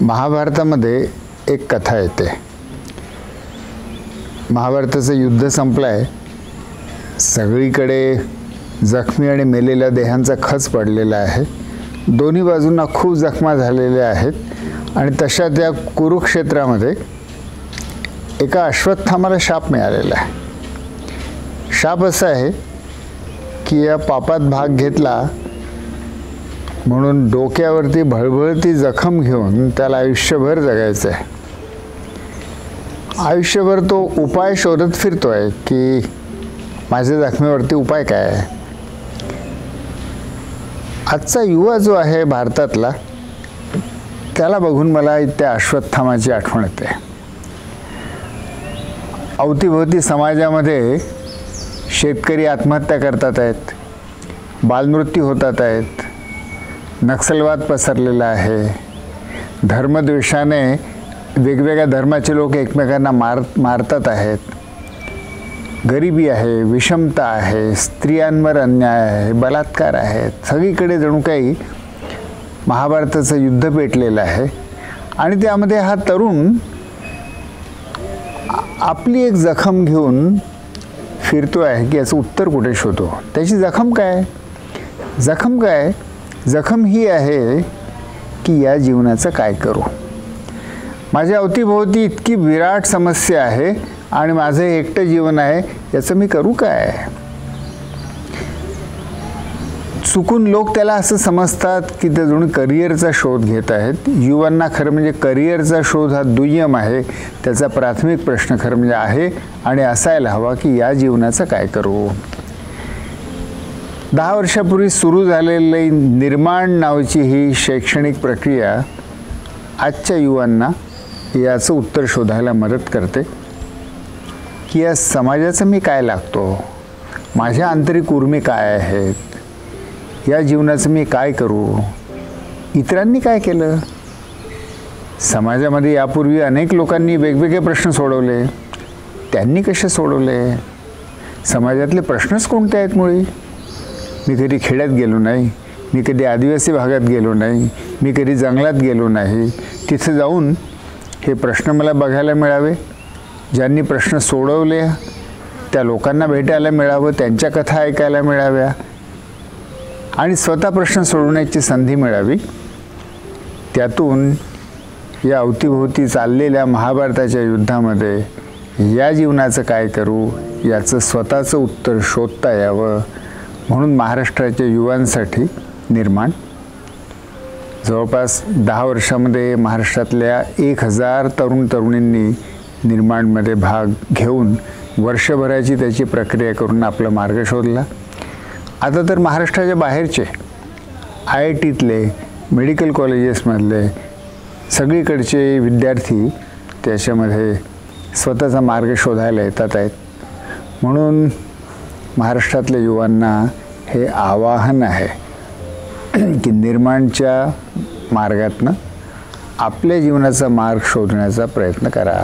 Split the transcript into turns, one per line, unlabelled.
महाभारतामध्ये एक कथा येते. महाभारताचं युद्ध संपलं आहे सगळीकडे जखमी आणि मेलेल्या देहांचा खच पडलेला आहे. दोन्ही बाजूंना खूप जखमा झालेल्या आहेत. आणि तशा त्या कुरुक्षेत्रामध्ये एका अश्वत्थामाला शाप मिळालेला आहे. शाप असा आहे की या पापात भाग घेतला म्हणून डोक्यावरती भळभळती जखम घेऊन त्याला आयुष्यभर जगायचं आहे आयुष्यभर तो उपाय शोधत फिरतोय की माझ्या जखमेवरती उपाय काय आहे? आजचा युवा जो आहे भारतातला त्याला बघून मला त्या अश्वत्थामाची आठवण येते. अवतीभोवती समाजामध्ये शेतकरी आत्महत्या करतात आहेत बालमृत्यू होतात आहेत नक्षलवाद पसरलेला आहे. धर्मद्वेषाने वेगवेगळ्या धर्माचे लोक एकमेकांना मार मारतात आहेत. गरिबी आहे विषमता आहे स्त्रियांवर अन्याय आहे बलात्कार आहेत सगळीकडे जणू काही महाभारताचं युद्ध पेटलेलं आहे. आणि त्यामध्ये हा तरुण आपली एक जखम घेऊन फिरतो आहे की याचं उत्तर कुठे शोधतो त्याची जखम काय? जखम काय? जखम ही आहे की या जीवनाचं काय करू? माझ्या अवतीभोवती इतकी विराट समस्या आहे आणि माझं एकटं जीवन आहे याचं मी करू काय? चुकून लोक त्याला असं समजतात की ते जणू करिअरचा शोध घेत आहेत. युवांना खरं म्हणजे करिअरचा शोध हा दुय्यम आहे. त्याचा प्राथमिक प्रश्न खरं म्हणजे आहे आणि असायला हवा की या जीवनाचं काय करू? दहा वर्षापूर्वी सुरू झालेली निर्माण नावाची ही शैक्षणिक प्रक्रिया आजच्या युवांना याचं उत्तर शोधायला मदत करते. की या समाजाचं मी काय लागतो? माझ्या आंतरिक उर्मी काय आहेत? या जीवनाचं मी काय करू? इतरांनी काय केलं? समाजामध्ये यापूर्वी अनेक लोकांनी वेगवेगळे प्रश्न सोडवले. त्यांनी कसे सोडवले? समाजातले प्रश्नच कोणते आहेत मुळी? मी कधी खेड्यात गेलो नाही मी कधी आदिवासी भागात गेलो नाही मी कधी जंगलात गेलो नाही. तिथे जाऊन हे प्रश्न मला बघायला मिळावे. ज्यांनी प्रश्न सोडवले त्या लोकांना भेटायला मिळावं त्यांच्या कथा ऐकायला मिळाव्या आणि स्वतः प्रश्न सोडवण्याची संधी मिळावी. त्यातून या अवतीभोवती चाललेल्या महाभारताच्या युद्धामध्ये या जीवनाचं काय करू याचं स्वतःचं उत्तर शोधता यावं. म्हणून महाराष्ट्राच्या युवांसाठी निर्माण. जवळपास दहा वर्षामध्ये महाराष्ट्रातल्या एक हजार तरुण तरुणींनी निर्माणमध्ये भाग घेऊन वर्षभराची त्याची प्रक्रिया करून आपला मार्ग शोधला. आता तर महाराष्ट्राच्या बाहेरचे आय आय टीतले मेडिकल कॉलेजेसमधले सगळीकडचे विद्यार्थी त्याच्यामध्ये स्वतःचा मार्ग शोधायला येतात आहेत. म्हणून महाराष्ट्रातल्या युवांना हे आवाहन आहे की निर्माणच्या मार्गातनं आपल्या जीवनाचा मार्ग शोधण्याचा प्रयत्न करा.